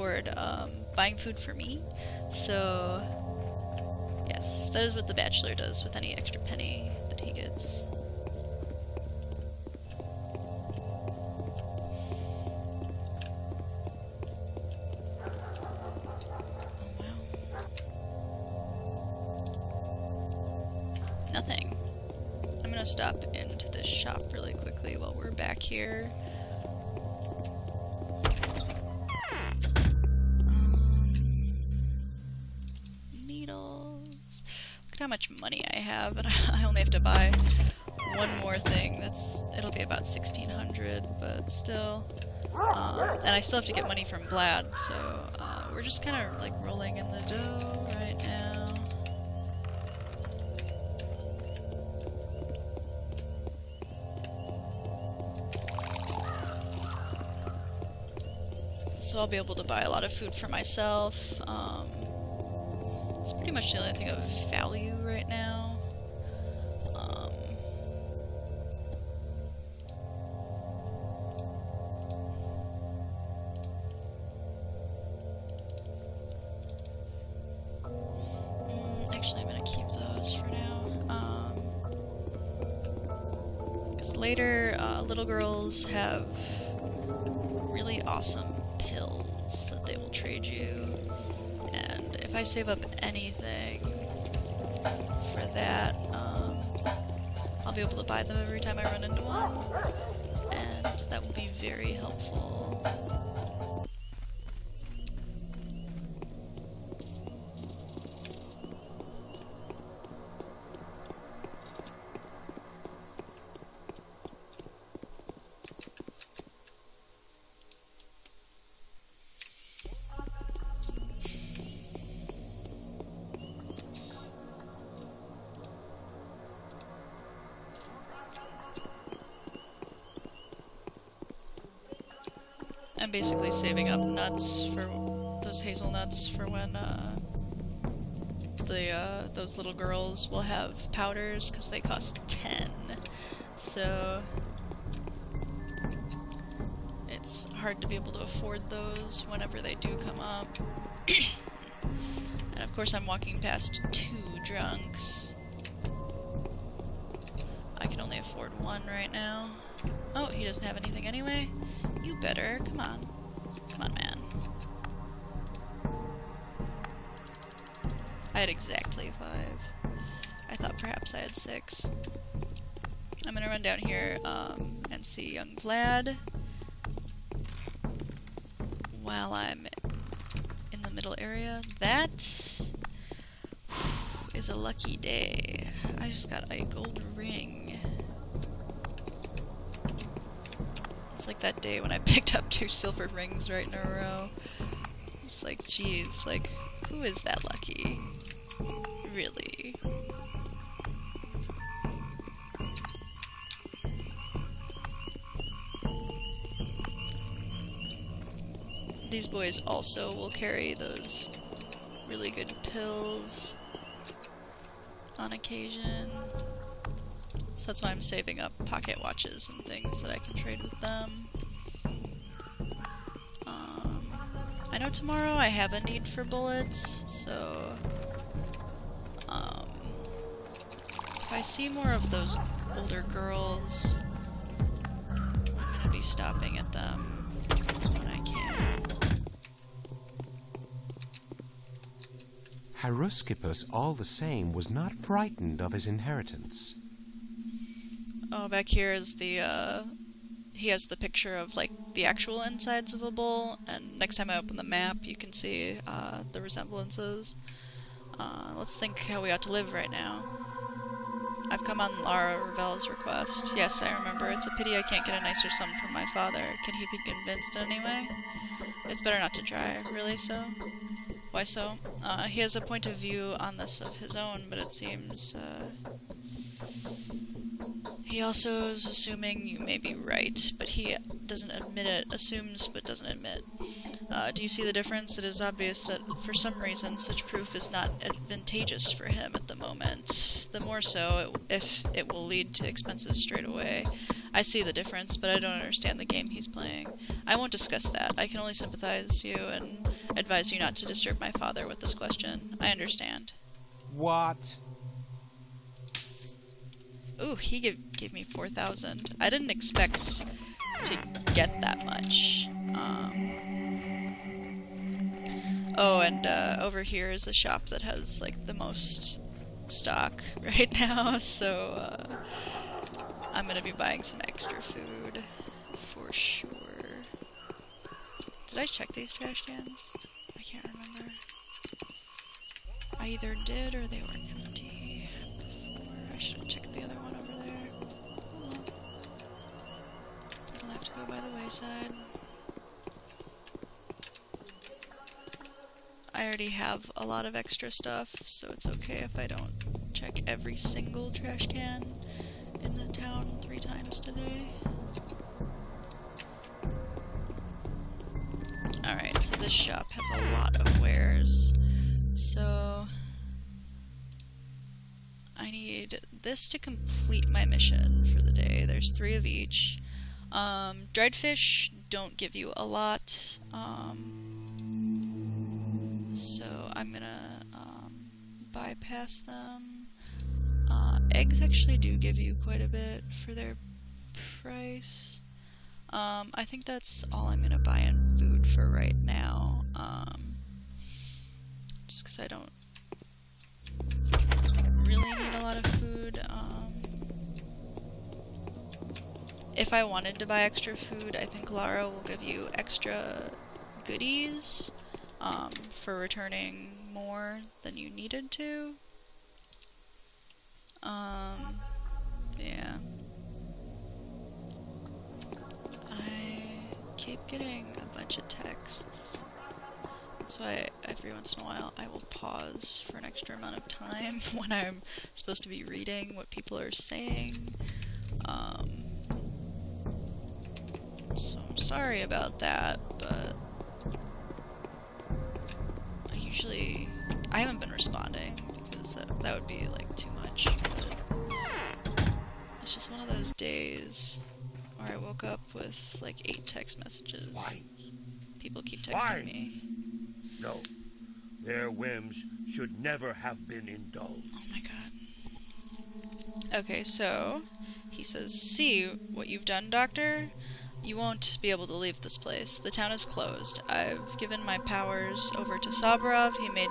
toward um, buying food for me. So, yes, that is what the bachelor does with any extra penny that he gets. Nothing. I'm gonna stop into this shop really quickly while we're back here. How much money I have, and I only have to buy one more thing. That's it'll be about 1600, but still. Um, and I still have to get money from Vlad, so uh, we're just kind of like rolling in the dough right now. So I'll be able to buy a lot of food for myself. Um, it's pretty much the only thing of value right now. Um, mm, actually, I'm gonna keep those for now. Because later, uh, little girls have really awesome pills that they will trade I save up anything for that, um, I'll be able to buy them every time I run into one. And that will be very helpful. I'm basically saving up nuts for those hazelnuts for when uh, the uh, those little girls will have powders because they cost ten. So it's hard to be able to afford those whenever they do come up. and of course, I'm walking past two drunks. I can only afford one right now. Oh, he doesn't have anything anyway? You better. Come on. Come on, man. I had exactly five. I thought perhaps I had six. I'm gonna run down here um, and see young Vlad while I'm in the middle area. That is a lucky day. I just got a gold ring. Like that day when I picked up two silver rings right in a row. It's like, geez, like, who is that lucky? Really? These boys also will carry those really good pills on occasion. That's why I'm saving up pocket watches and things that I can trade with them. Um, I know tomorrow I have a need for bullets, so um, if I see more of those older girls, I'm gonna be stopping at them when I can. Haruspex, all the same, was not frightened of his inheritance. Oh, back here is the, uh, he has the picture of, like, the actual insides of a bull, and next time I open the map, you can see, uh, the resemblances. Uh, let's think how we ought to live right now. I've come on Lara Ravel's request. Yes, I remember. It's a pity I can't get a nicer sum from my father. Can he be convinced anyway? It's better not to try. Really so? Why so? Uh, he has a point of view on this of his own, but it seems, uh, he also is assuming you may be right, but he doesn't admit it. Assumes, but doesn't admit. Uh, do you see the difference? It is obvious that, for some reason, such proof is not advantageous for him at the moment. The more so if it will lead to expenses straight away. I see the difference, but I don't understand the game he's playing. I won't discuss that. I can only sympathize you and advise you not to disturb my father with this question. I understand. What? Ooh, he gave, gave me 4,000. I didn't expect to get that much. Um, oh, and uh, over here is a shop that has, like, the most stock right now, so uh, I'm gonna be buying some extra food for sure. Did I check these trash cans? I can't remember. I either did or they were empty before. I should have checked the other one over there. To go by the wayside. I already have a lot of extra stuff, so it's okay if I don't check every single trash can in the town three times today. Alright, so this shop has a lot of wares. So... I need this to complete my mission for the day. There's three of each. Um, dried fish don't give you a lot. Um, so I'm gonna um, bypass them. Uh, eggs actually do give you quite a bit for their price. Um, I think that's all I'm gonna buy in food for right now. Um, just because I don't really need a lot of food. Um, if I wanted to buy extra food, I think Lara will give you extra goodies um, for returning more than you needed to. Um, yeah. I keep getting a bunch of texts. That's why every once in a while I will pause for an extra amount of time when I'm supposed to be reading what people are saying. Um, sorry about that, but I usually I haven't been responding because that, that would be like too much. It's just one of those days where I woke up with like eight text messages. Swines. People keep texting me. No. Their whims should never have been indulged. Oh my god. Okay, so he says, See what you've done, Doctor? You won't be able to leave this place. The town is closed. I've given my powers over to Saburov. He made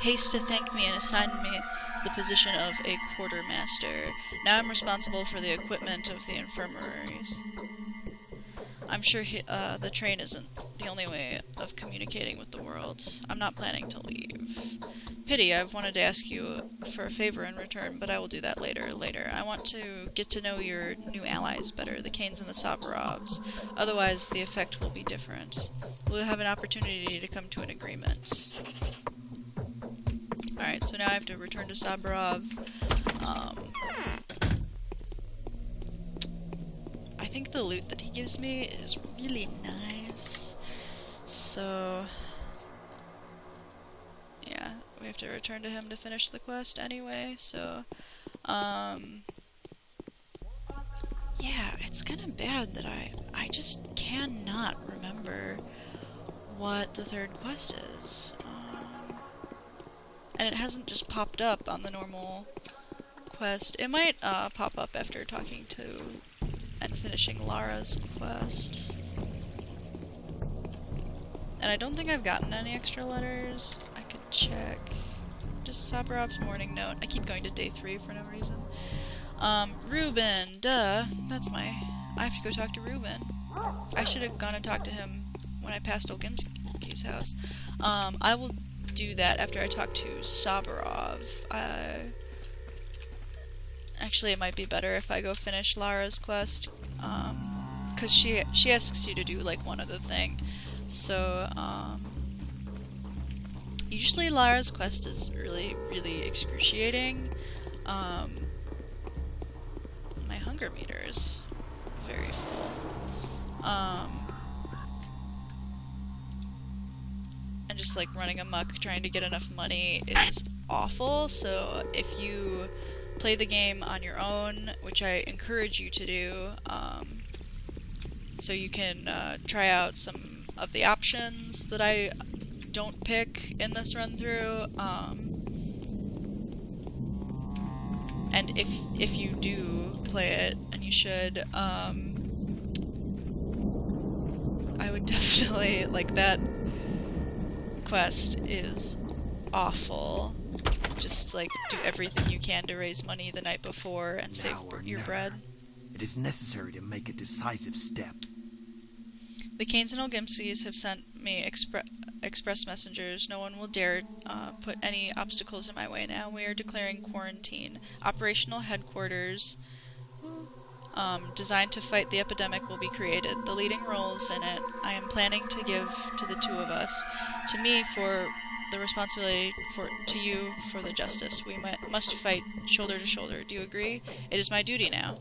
haste to thank me and assigned me the position of a quartermaster. Now I'm responsible for the equipment of the infirmaries. I'm sure he, uh, the train isn't the only way of communicating with the world. I'm not planning to leave. Pity, I've wanted to ask you for a favor in return, but I will do that later. Later. I want to get to know your new allies better, the Kains and the Saburovs. Otherwise, the effect will be different. We'll have an opportunity to come to an agreement. Alright, so now I have to return to Saburov. Um, I think the loot that he gives me is really nice. So, have to return to him to finish the quest anyway, so, um, yeah, it's kind of bad that I, I just cannot remember what the third quest is. Um, and it hasn't just popped up on the normal quest. It might uh, pop up after talking to and finishing Lara's quest. And I don't think I've gotten any extra letters. Check. Just Saburov's morning note. I keep going to day three for no reason. Um, Rubin, duh. That's my... I have to go talk to Rubin. I should have gone and talked to him when I passed Olgimsky's house. Um, I will do that after I talk to Sabarov. Uh, actually, it might be better if I go finish Lara's quest, um, cause she she asks you to do like one other thing. So um, usually Lara's quest is really really excruciating. Um, my hunger meter is very full. Um, and just like running amok trying to get enough money is awful. So if you play the game on your own, which I encourage you to do, um, so you can uh, try out some of the options that I don't pick in this run through. Um, and if if you do play it, and you should, um, I would definitely like that quest is awful. Just like do everything you can to raise money the night before and save your never. bread. It is necessary to make a decisive step. The Kains and Olgimskys have sent me expre- express messengers. No one will dare uh, put any obstacles in my way now. We are declaring quarantine. Operational headquarters um, designed to fight the epidemic will be created. The leading roles in it I am planning to give to the two of us. To me, for the responsibility for to you for the justice. We must fight shoulder to shoulder. Do you agree? It is my duty now.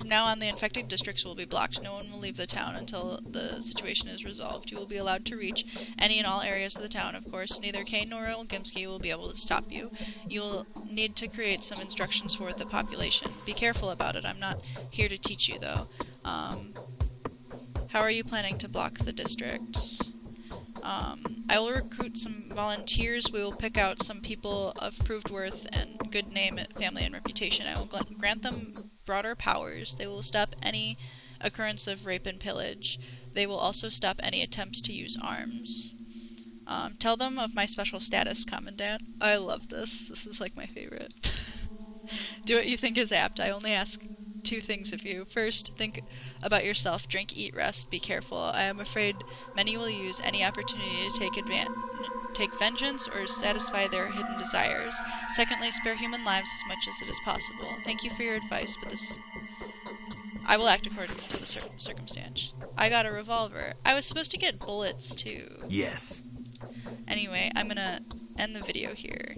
From now on, the infected districts will be blocked. No one will leave the town until the situation is resolved. You will be allowed to reach any and all areas of the town, of course. Neither Kain nor Olgimsky will be able to stop you. You'll need to create some instructions for the population. Be careful about it. I'm not here to teach you, though. Um, how are you planning to block the districts? Um, I will recruit some volunteers. We will pick out some people of proved worth and good name, family, and reputation. I will grant them broader powers. They will stop any occurrence of rape and pillage. They will also stop any attempts to use arms. Um, tell them of my special status, Commandant. I love this. This is like my favorite. Do what you think is apt. I only ask two things of you. First, think about yourself. Drink, eat, rest. Be careful. I am afraid many will use any opportunity to take advan- take vengeance or satisfy their hidden desires. Secondly, spare human lives as much as it is possible. Thank you for your advice, but this I will act according to the cir- circumstance. I got a revolver. I was supposed to get bullets too. Yes. Anyway, I'm gonna end the video here.